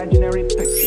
imaginary picture.